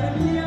gotta be